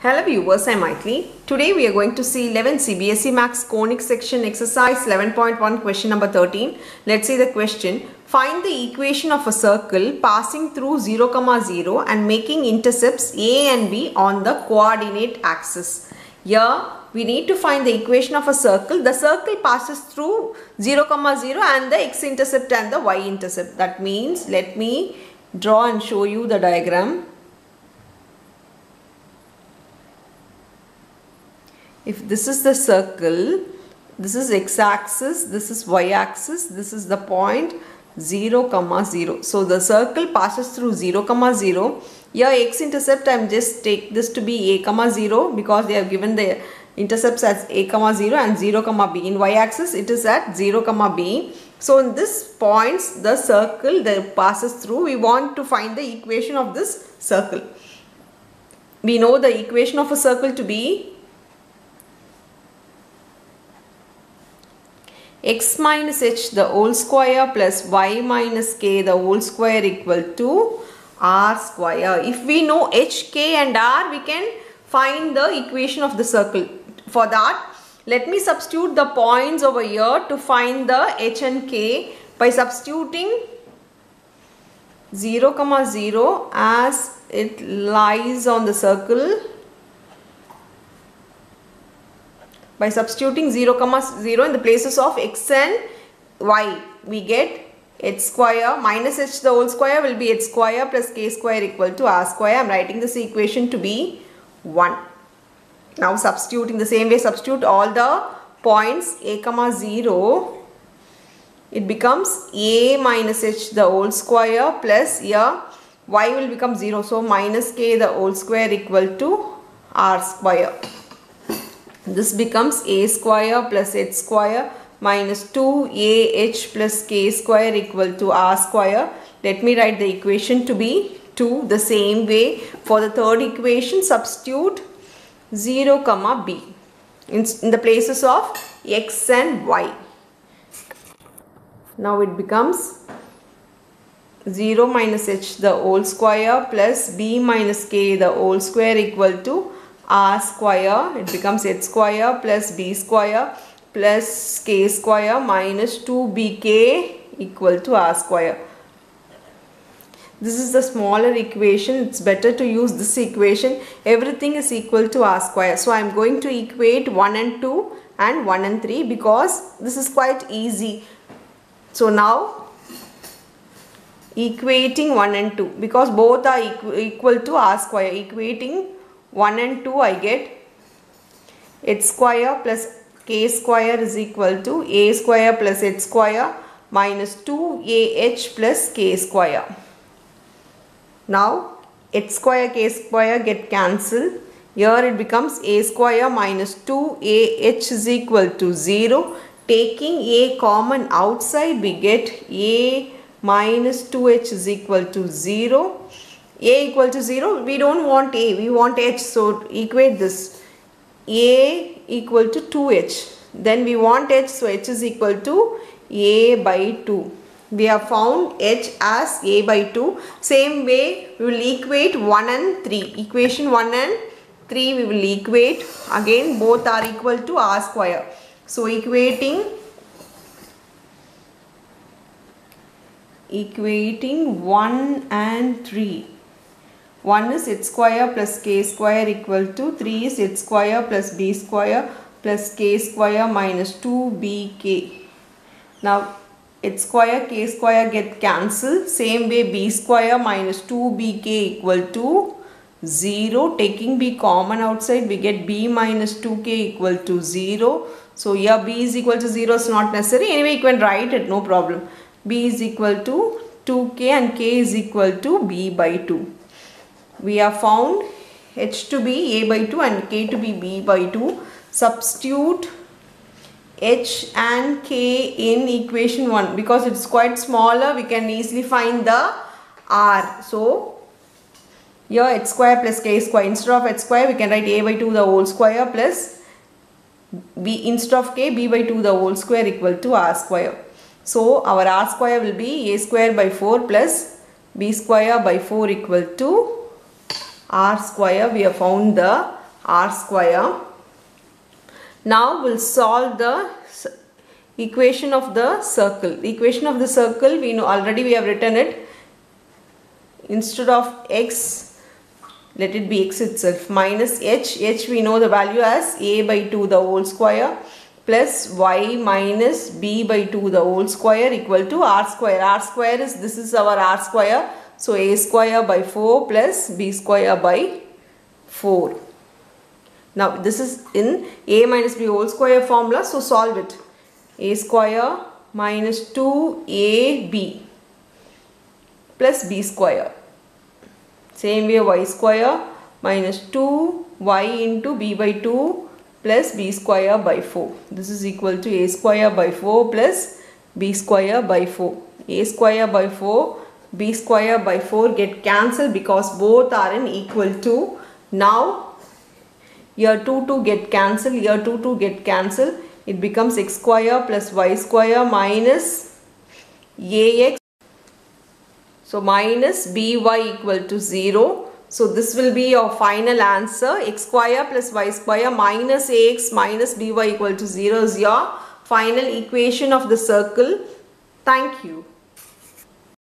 Hello viewers, I am Mythili. Today we are going to see 11 CBSE Max Conic section exercise 11.1 question number 13. Let's see the question. Find the equation of a circle passing through 0, comma 0 and making intercepts A and B on the coordinate axis. Here we need to find the equation of a circle. The circle passes through 0, comma 0 and the x-intercept and the y-intercept. That means let me draw and show you the diagram. If this is the circle this is x-axis this is y-axis this is the point 0 comma 0 so the circle passes through 0 comma 0 here x-intercept I'm just take this to be a comma 0 because they have given the intercepts as a comma 0 and 0 comma b. In y-axis it is at 0 comma b. So in this points the circle that passes through we want to find the equation of this circle. We know the equation of a circle to be x minus h the whole square plus y minus k the whole square equal to r square. If we know h, k and r we can find the equation of the circle. For that let me substitute the points over here to find the h and k by substituting 0 comma 0 as it lies on the circle by substituting 0 comma 0 in the places of x and y we get h square minus h the whole square will be h square plus k square equal to r square. I am writing this equation to be 1. Now substituting the same way substitute all the points a comma 0 it becomes a minus h the whole square plus here y will become 0 so minus k the whole square equal to r square. This becomes a square plus h square minus 2ah plus k square equal to r square. Let me write the equation to be 2 the same way. For the third equation substitute 0 comma b in, in the places of x and y. Now it becomes 0 minus h the whole square plus b minus k the whole square equal to r square it becomes h square plus b square plus k square minus 2bk equal to r square. This is the smaller equation. It's better to use this equation. Everything is equal to r square. So I am going to equate 1 and 2 and 1 and 3 because this is quite easy. So now equating 1 and 2 because both are equal to r square. Equating 1 and 2 I get h square plus k square is equal to a square plus h square minus 2ah plus k square. Now h square k square get cancelled. Here it becomes a square minus 2ah is equal to 0. Taking a common outside we get a minus 2h is equal to 0 a equal to 0 we don't want a we want h so equate this. A equal to 2h then we want h so h is equal to a by 2 we have found h as a by 2 same way we will equate 1 and 3 equation 1 and 3 we will equate again both are equal to r square. So equating equating 1 and 3 1 is h square plus k square equal to 3 is h square plus b square plus k square minus 2bk. Now h square k square get cancelled. Same way b square minus 2bk equal to 0 taking b common outside we get b minus 2k equal to 0 so here b is equal to 0 is not necessary. Anyway you can write it no problem. B is equal to 2k and k is equal to b by 2 we have found h to be a by 2 and k to be b by 2 substitute h and k in equation 1 because it's quite smaller we can easily find the r. So here h square plus k square. Instead of h square we can write a by 2 the whole square plus b instead of k b by 2 the whole square equal to r square. So our r square will be a square by 4 plus b square by 4 equal to r square we have found the r square. Now we'll solve the equation of the circle. The equation of the circle we know already we have written it. Instead of x let it be x itself minus h. h we know the value as a by 2 the whole square plus y minus b by 2 the whole square equal to r square. r square is this is our r square. So a square by 4 plus b square by 4. Now this is in a minus b whole square formula so solve it. a square minus 2ab plus b square. Same way y square minus 2y into b by 2 plus b square by 4. This is equal to a square by 4 plus b square by 4. a square by 4, b square by 4 get cancelled because both are in equal to. Now here 2 2 get cancelled, here 2 2 get cancelled. It becomes x square plus y square minus ax. So minus by equal to 0. So this will be your final answer x square plus y square minus ax minus by equal to 0 is your final equation of the circle. Thank you.